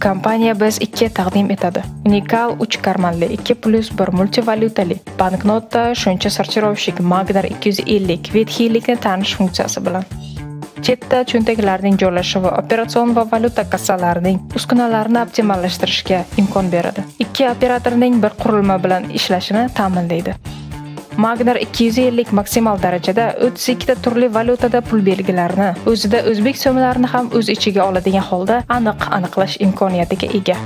kompaniya biz2 taqdim etadi unikal 3 karmanli 2 plyus 1 multivalyutali banknota shuncha sortirovщик magnar 250 vetxiylikni tanish funksiyasi bilan chetda cho'ntaklarning joylashuvi operatsion va valyuta kassalarining uskunalarini optimallashtirishga imkon beradi ikki operatorning bir qurilma bilan ishlashini ta'minlaydi Magnar 250 maksimal darajada 32 ta turli valyutada pul belgilarini o'zida o'zbek so'mlarini ham o'z ichiga oladigan holda aniq aniqlash imkoniyatiga ega.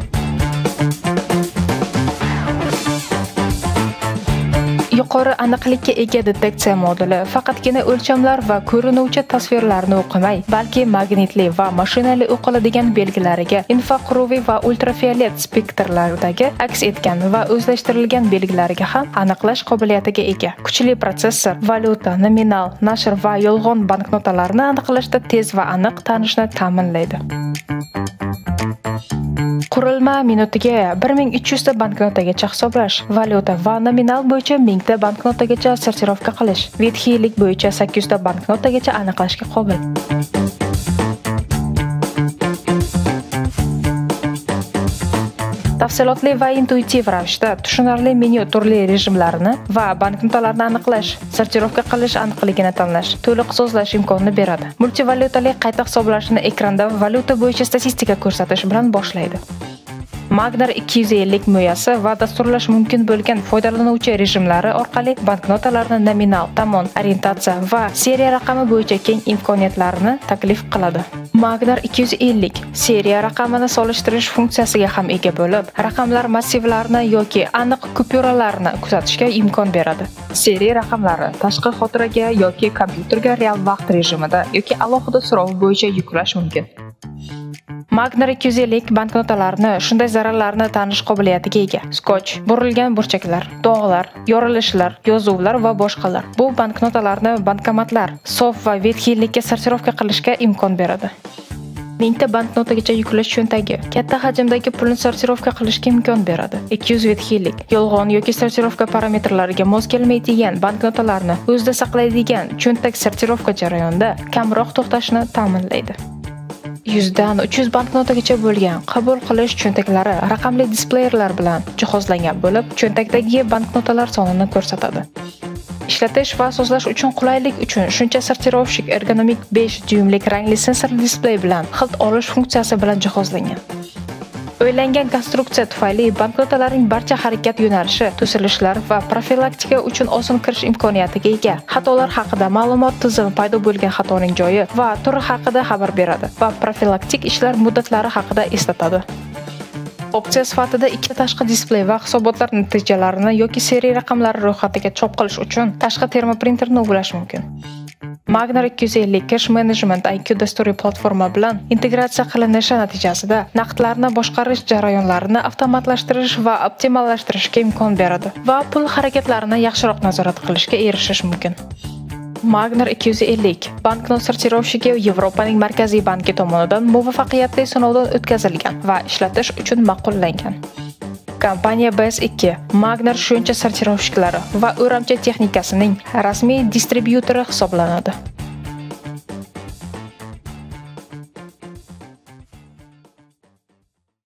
Yuqori aniqlikka ega deteksiya moduli. Faqatgina o'lchamlar va ko'rinuvchi tasvirlarni o'qimay balki magnitli va mashinali o'qiladigan belgilariga infraquruvli va ultrafiolet spektrlardagi aks etgan va o'zlashtirilgan belgilariga ham aniqlash qobiliyatiga ega. Kuchli protsessor valyuta nominal nashr va yolg'on banknotalarni aniqlashda tez va aniq tanishni ta'minlaydi. Qurilma minutiga 1300 ta banknotagacha hisoblash, valyuta va nominal bo'yicha 1000 ta banknotagacha sortirovka qilish, vetxiylik bo'yicha 800 ta banknotagacha aniqlashga qobil. tafsilotli va intuitiv ravishda tushunarli menyu turli rejimlarini va banknotalarni aniqlash sortirovka qilish aniqligini tanlash to'liq sozlash imkonini beradi multivalyutali qayta hisoblashni ekranda valyuta bo'yicha statistika ko'rsatish bilan boshlaydi Magnar 250 mo'yasi va dasturlash mumkin bo'lgan foydalanuvchi rejimlari orqali banknotalarni nominal, tomon, orientatsiya va seriya raqami bo'yicha keng imkoniyatlarni taklif qiladi. Magnar 250 seriya raqamini solishtirish funksiyasiga ham ega bo'lib, raqamlar massivlarini yoki aniq kupyuralarni kuzatishga imkon beradi. Seriya raqamlari tashqi xotiraga yoki kompyuterga real vaqt rejimida yoki alohida so'rov bo'yicha yuklash mumkin. Magnar 250 banknotalarni shunday zararlarni tanish qobiliyatiga ega. Skotch, burilgan burchaklar, dog'lar, yorilishlar, yozuvlar va boshqalar. Bu banknotalarni bankomatlar, sof va vetxiylikka sortirovka qilishga imkon beradi. mingta banknotagacha yuklash cho'ntagi katta hajmdagi pulni sortirovka qilishga imkon beradi 200 vetxiylik yolg'on yoki sortirovka parametrlariga mos kelmaydigan banknotalarni o'zida saqlaydigan cho'ntak sortirovka jarayonida kamroq to'xtashni ta'minlaydi yuzdan uch yuz banknotagacha bo'lgan qabul qilish cho'ntaklari raqamli displeyerlar bilan jihozlangan bo'lib, cho'ntakdagi banknotalar sonini ko'rsatadi. Ishlatish va sozlash uchun qulaylik uchun shuncha sortirovщик ergonomik 5 dyumlik rangli sensor displey bilan xilt olish funksiyasi bilan jihozlangan. O'ylangan konstruksiya tufayli banknotalarning barcha harakat yo'nalishi, to'silishlar va profilaktika uchun oson kirish imkoniyatiga ega. Xatolar haqida ma'lumot tizimi paydo bo'lgan xatoning joyi va turi haqida xabar beradi va profilaktik ishlar muddatlari haqida eslatadi. opsiya sifatida ikkita tashqi displey va hisobotlar natijalarini yoki seriya raqamlari ro'yxatiga chop qilish uchun tashqi termoprinterni ulash mumkin Magnar 250 Cash Management IQ dasturiy platforma bilan integratsiya qilinishi natijasida naqdlarni boshqarish jarayonlarini avtomatlashtirish va optimallashtirishga imkon beradi va pul harakatlarini yaxshiroq nazorat qilishga erishish mumkin. Magnar 250 banknot sortirovщиgi Yevropaning markaziy banki tomonidan muvaffaqiyatli sinovdan o'tkazilgan va ishlatish uchun ma'qullangan. Kompaniya BS2 Magnar shuncha sortirovщиклari va o'ramcha texnikasining rasmiy distribyutori hisoblanadi.